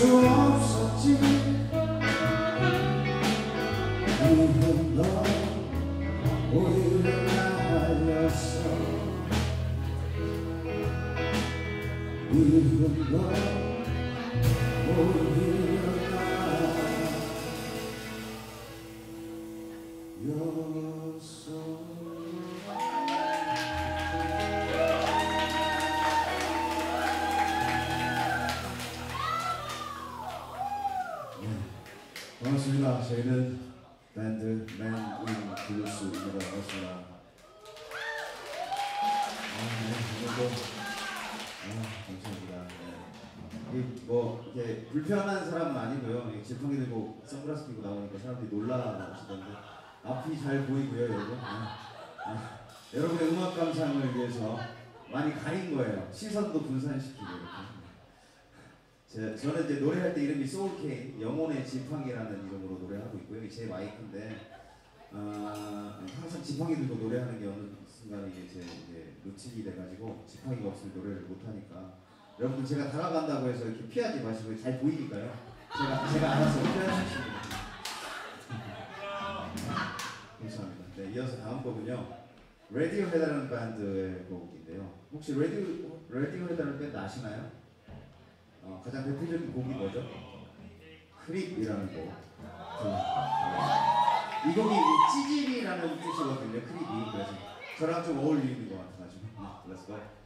수 없었지 이분 너 오히려 나였어 이분 너 아니고요. 이 지팡이 들고 선글라스 끼고 나오니까 사람들이 놀라시던데 앞이 잘 보이고요, 여러분. 네. 네. 여러분의 음악 감상을 위해서 많이 가린 거예요. 시선도 분산시키고 이렇게. 제, 저는 이제 노래할 때 이름이 소울케이 영혼의 지팡이라는 이름으로 노래하고 있고요. 제 마이크인데 어, 항상 지팡이 들고 노래하는 게 어느 순간에 이게 제 이제 루틴이 돼가지고 지팡이가 없으면 노래를 못하니까 여러분들 제가 다가간다고 해서 이렇게 피하지 마시고 잘 보이니까요. 제가 제가 알아서 피하시면 감사합니다. 네, 이어서 다음 곡은요. 레디오헤드라는 밴드의 곡인데요. 혹시 레디오 레디오헤드라는 밴드 아시나요? 어, 가장 대표적인 곡이 뭐죠? Creep이라는 곡. 그, 이 곡이 찌질이라는 뜻이거든요. Creep이 그래서 저랑 좀 어울리는 것 같아가지고. 네, Let's.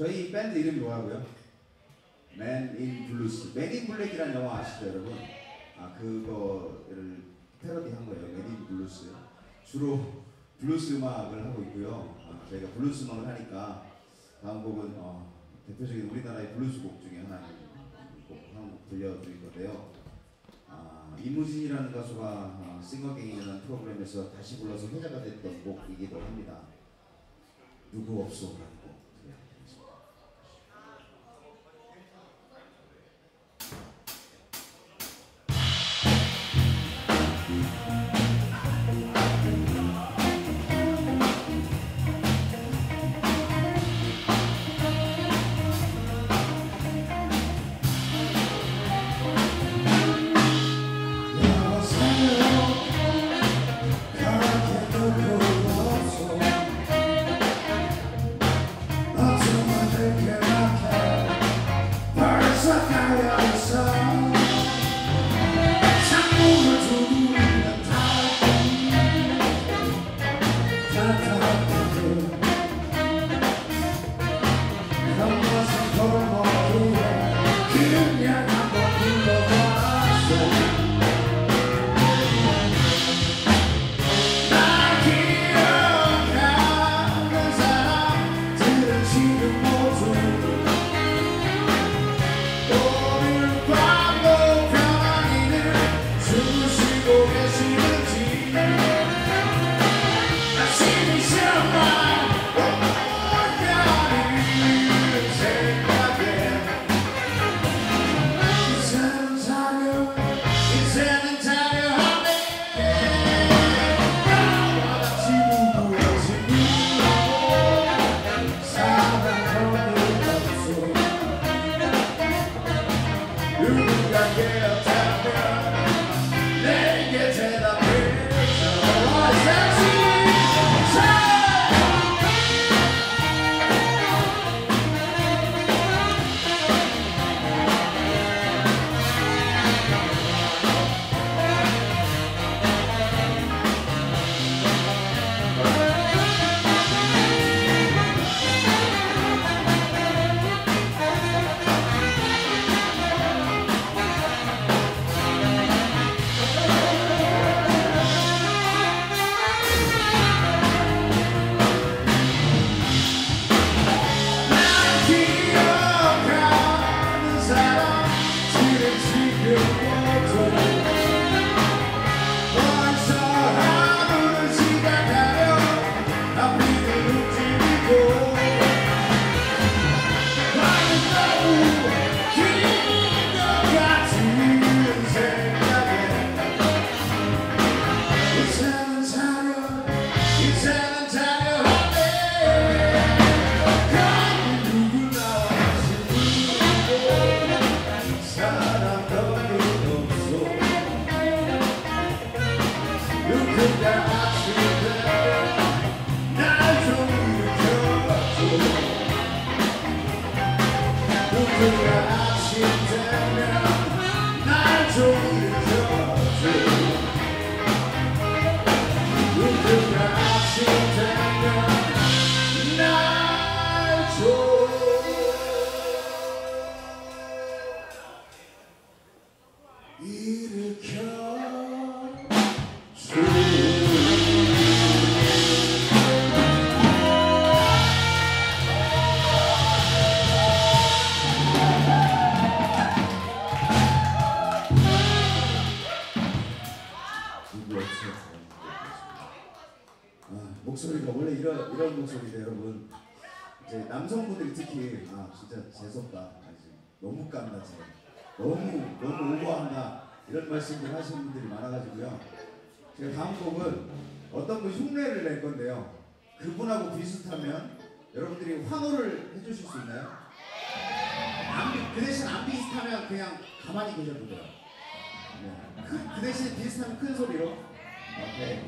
저희 밴드 이름이 뭐라고요? Men in Blues. Men in Black이라는 영화 아시죠, 여러분? 아 그거를 패러디 한 거예요. Men in Blues. 주로 블루스 음악을 하고 있고요. 아, 저희가 블루스 음악을 하니까 다음 곡은 어, 대표적인 우리나라의 블루스 곡 중에 하나인 곡 한곡 들려드릴 건데요. 아, 이무진이라는 가수가 아, 싱어게인이라는 프로그램에서 다시 불러서 회자가 됐던 곡이기도 합니다. 누구 없소라 진짜 재수없다. 아, 너무 깐다 쟤 너무 너무 오버한다. 이런 말씀을 하시는 분들이 많아가지고요. 제가 다음 곡은 어떤 분 흉내를 낼 건데요. 그분하고 비슷하면 여러분들이 환호를 해주실 수 있나요? 안, 비- 그 대신 안 비슷하면 그냥 가만히 계셔도 돼요. 네. 그, 그 대신 비슷하면 큰 소리로. 오케이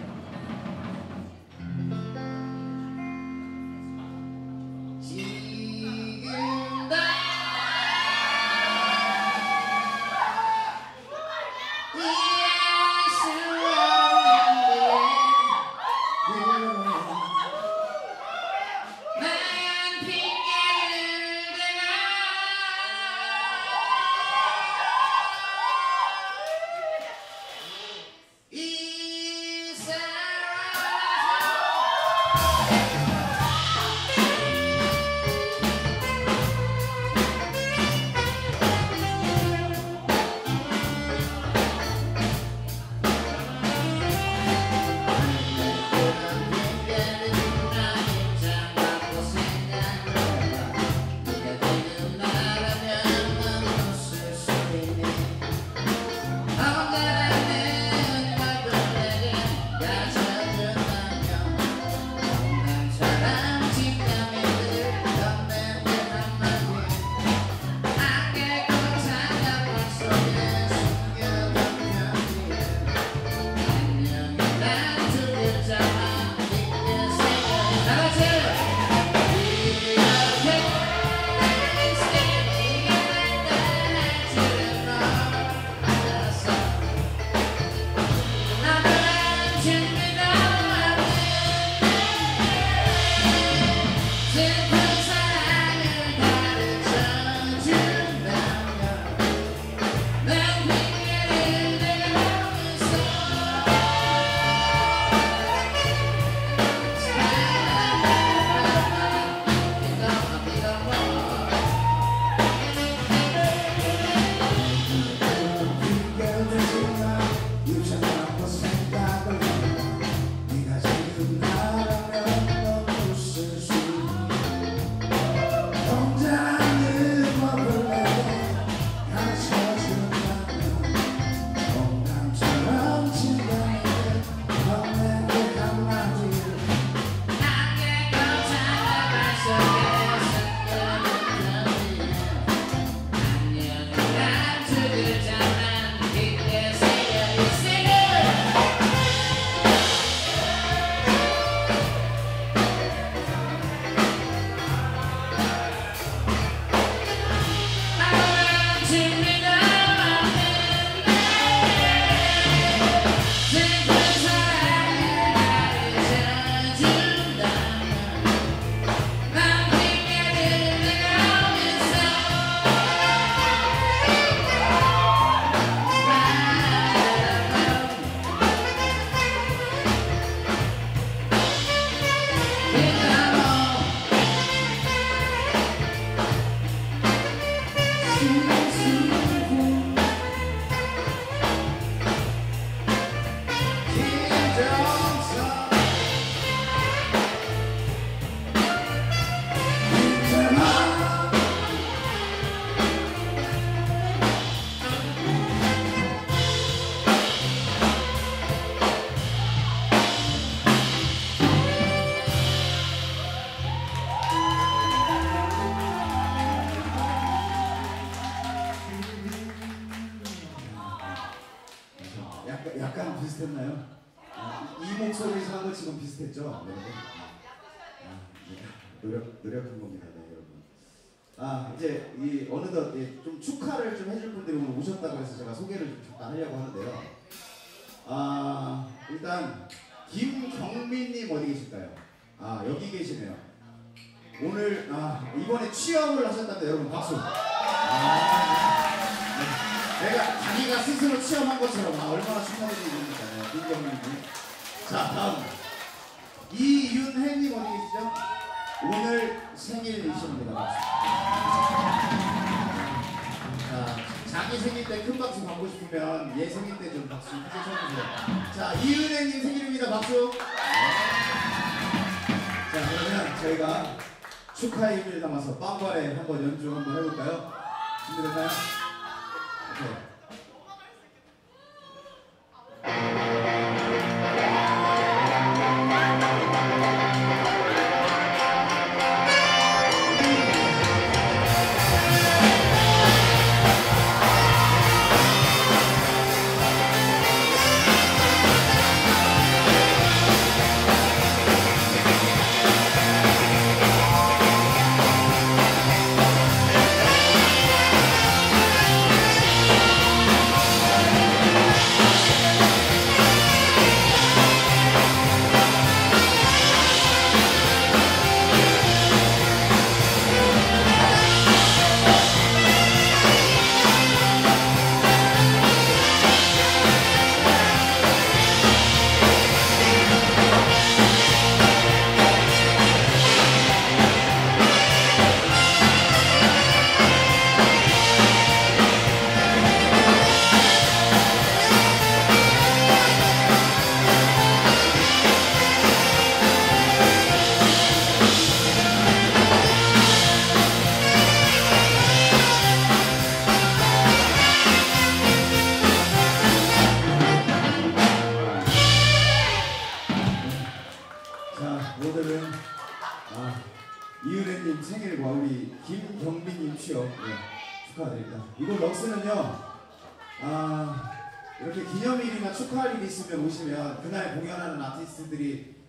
이번에 취업을 하셨다는데 여러분 박수. 아, 네. 내가 자기가 스스로 취업한 것처럼 아, 얼마나 축하드립니까? 네, 김경민님. 자 다음 이윤혜님 어디 계시죠? 오늘 생일이십니다. 박수. 자 자기 생일 때 큰 박수 받고 싶으면 얘 생일 때 좀 박수 크게 쳐주세요. 자 이은혜님 생일입니다. 박수. 네. 저희가 축하의 의미를 담아서 빵발에 한번 연주 한번 해볼까요? 준비됐나요? 오케이.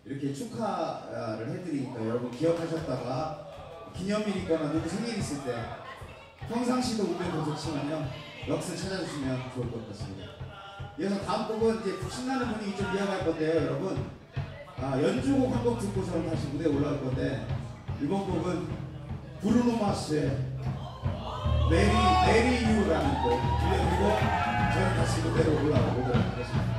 이 이렇게 축하를 해드리니까 여러분 기억하셨다가 기념일 있거나 누구 생일 있을 때 평상시도 오면 더 좋지만요, 럭스 찾아주시면 좋을 것 같습니다. 이어서 다음 곡은 이제 신나는 분위기 좀 이어갈 건데요, 여러분. 아, 연주곡 한 곡 듣고 저는 다시 무대에 올라갈 건데 이번 곡은 브루노 마스의 Marry Marry You라는 곡 들려드리고 저는 다시 무대로 올라가 보도록 하겠습니다.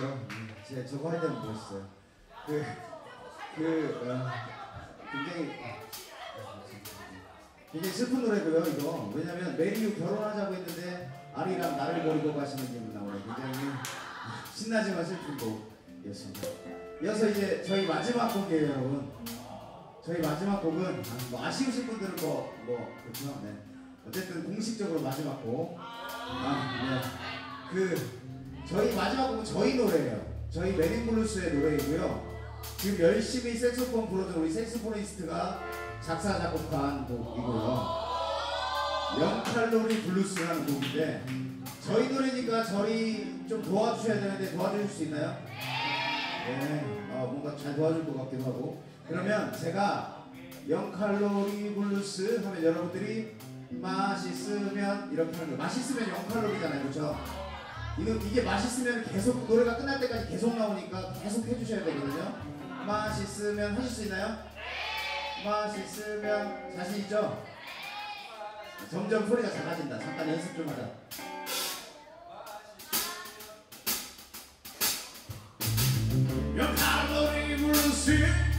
멋있죠? 음, 제 저거 할 때는 멋있어요. 그, 그, 어, 굉장히, 굉장히 슬픈 노래고요, 이거. 왜냐면 메리유 결혼하자고 했는데 아리랑 나를 버리고 가시는 기분 나와요. 굉장히 신나지만 슬픈 곡이었습니다. 이어서 이제 저희 마지막 곡이에요, 여러분. 저희 마지막 곡은 아, 뭐 아쉬우신 분들은 뭐, 뭐, 그렇죠. 네. 어쨌든 공식적으로 마지막 곡. 아, 네. 그, 저희 마지막 곡은 저희 노래예요. 저희 Men in Blues의 노래이고요. 지금 열심히 색소폰 부르는 우리 saxophonist가 작사 작곡한 곡이고요. 0칼로리 블루스라는 곡인데 저희 노래니까 저희 좀 도와주셔야 되는데 도와주실 수 있나요? 네, 어, 뭔가 잘 도와줄 것 같기도 하고 그러면 제가 0칼로리 블루스 하면 여러분들이 맛있으면 이렇게 하는 거예요. 맛있으면 0칼로리잖아요, 그렇죠? 이거 이게 맛있으면 계속 노래가 끝날 때까지 계속 나오니까 계속 해주셔야 되거든요. 맛있으면 하실 수 있나요? 맛있으면 자신 있죠? 점점 소리가 작아진다. 잠깐 연습 좀 하자. Blues, your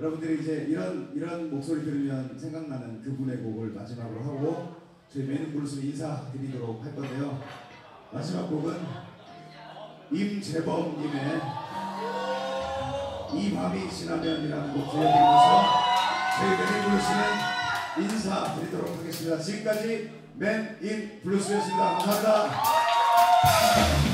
여러분들이 이제 이런 이런 목소리 들으면 생각나는 그분의 곡을 마지막으로 하고 저희 Men in Blues로 인사드리도록 할 건데요. 마지막 곡은 임재범님의 이 밤이 지나면이라는 곡 들려드리면서 저희 Men in Blues는 인사드리도록 하겠습니다. 지금까지 Men in Blues였습니다. 감사합니다.